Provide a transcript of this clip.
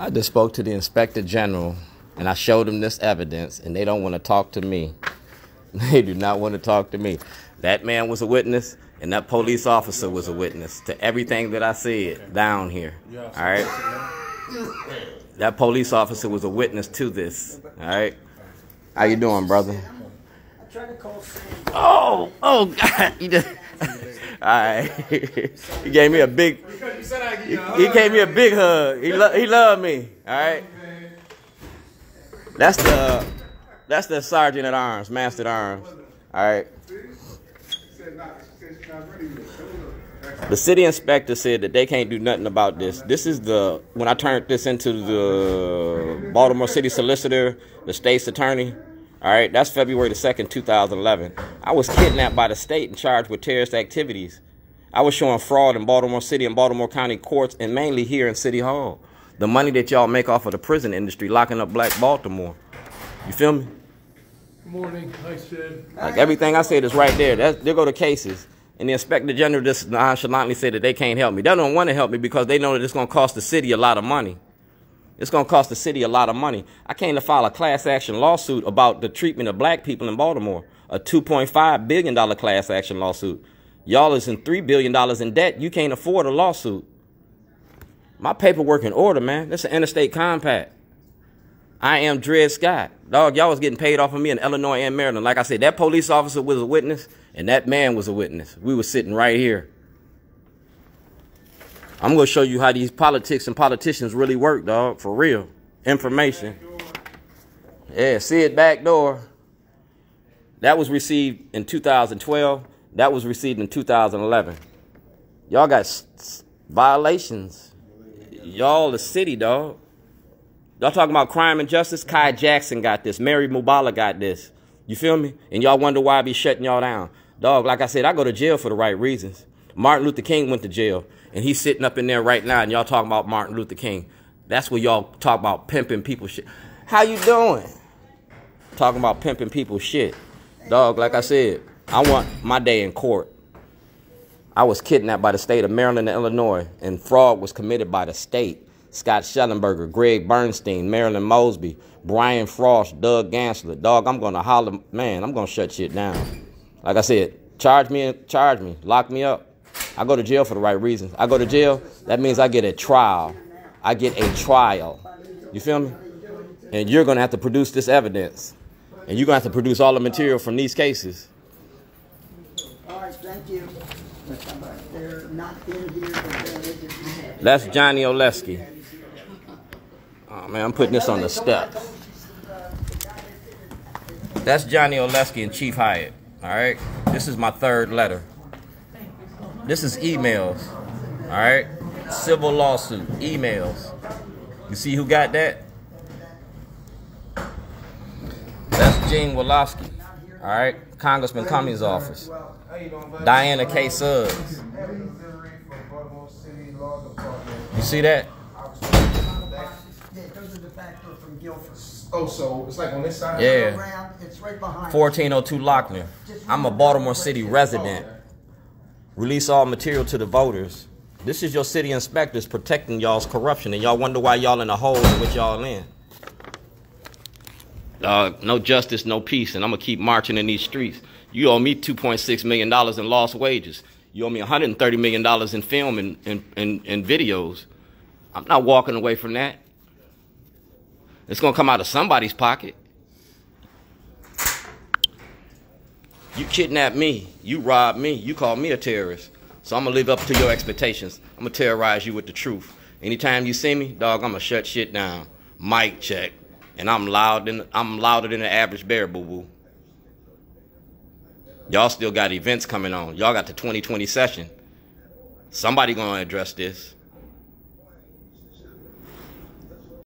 I just spoke to the inspector general and I showed them this evidence, and they don't want to talk to me. They do not want to talk to me. That man was a witness, and that police officer was a witness to everything that I said down here. All right? That police officer was a witness to this. All right? How you doing, brother? Oh, oh God! Right. he gave me a big. He, he gave me a big hug. He lo- he loved me. All right. That's the that's the sergeant at arms, master at arms. All right. The city inspector said that they can't do nothing about this. This is the when I turned this into the Baltimore City solicitor, the state's attorney. All right, that's February the 2nd, 2011. I was kidnapped by the state and charged with terrorist activities. I was showing fraud in Baltimore City and Baltimore County courts and mainly here in City Hall the money that y'all make off of the prison industry, locking up black Baltimore. You feel me? Good morning, I said. Like everything I said is right there. That's, there go the cases. And the inspector general just nonchalantly said that they can't help me. They don't want to help me because they know that it's going to cost the city a lot of money. It's going to cost the city a lot of money. I came to file a class action lawsuit about the treatment of black people in Baltimore, a $2.5 billion class action lawsuit. Y'all is in $3 billion in debt. You can't afford a lawsuit. My paperwork in order, man. That's an interstate compact. I am Dred Scott. Dog, y'all was getting paid off of me in Illinois and Maryland. Like I said, that police officer was a witness, and that man was a witness. We were sitting right here. I'm to show you how these politics and politicians really work, dog, for real. Information. Yeah, see it back door. That was received in 2012. That was received in 2011. Y'all got violations y'all the city, dog. Y'all talking about crime and justice? Kai Jackson got this. Mary Mubala got this. You feel me? And y'all wonder why I be shutting y'all down. Dog, like I said, I go to jail for the right reasons. Martin Luther King went to jail, and he's sitting up in there right now, and y'all talking about Martin Luther King. That's where y'all talk about pimping people shit. How you doing? Talking about pimping people shit. Dog, like I said, I want my day in court. I was kidnapped by the state of Maryland and Illinois, and fraud was committed by the state. Scott Shellenberger, Gregg Bernstein, Marilyn Mosby, Brian Frosh, Doug Gansler. Dog, I'm gonna holler, man, I'm gonna shut shit down. Like I said, charge me, charge me, lock me up. I go to jail for the right reasons. I go to jail, that means I get a trial. I get a trial. You feel me? And you're gonna have to produce this evidence. And you're gonna have to produce all the material from these cases. All right, thank you. They're not in here, That's Johnny Olszewski. Oh man, I'm putting this on the step. That's Johnny Olszewski and Chief Hyatt. All right. This is my third letter. This is emails. All right. Civil lawsuit emails. You see who got that? That's Gene Wolofsky. All right. Congressman Cummings' office. Diana K. Suggs. You see that? Oh, so it's like on this side? Yeah. 1402 Lochner. I'm a Baltimore City resident. Release all material to the voters. This is your city inspectors protecting y'all's corruption, and y'all wonder why y'all in a hole in which y'all in. Uh, no justice, no peace, and I'm gonna keep marching in these streets. You owe me $2.6 million in lost wages. You owe me $130 million in film and, and, and, and videos. I'm not walking away from that. It's to come out of somebody's pocket. You kidnapped me. You robbed me. You called me a terrorist. So I'm to live up to your expectations. I'm to terrorize you with the truth. Anytime you see me, dog, I'm to shut shit down. Mic check. And I'm loud than, I'm louder than the average bear, boo-boo. Y'all still got events coming on. Y'all got the 2020 session. Somebody gonna address this.